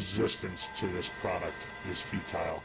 resistance to this product is futile.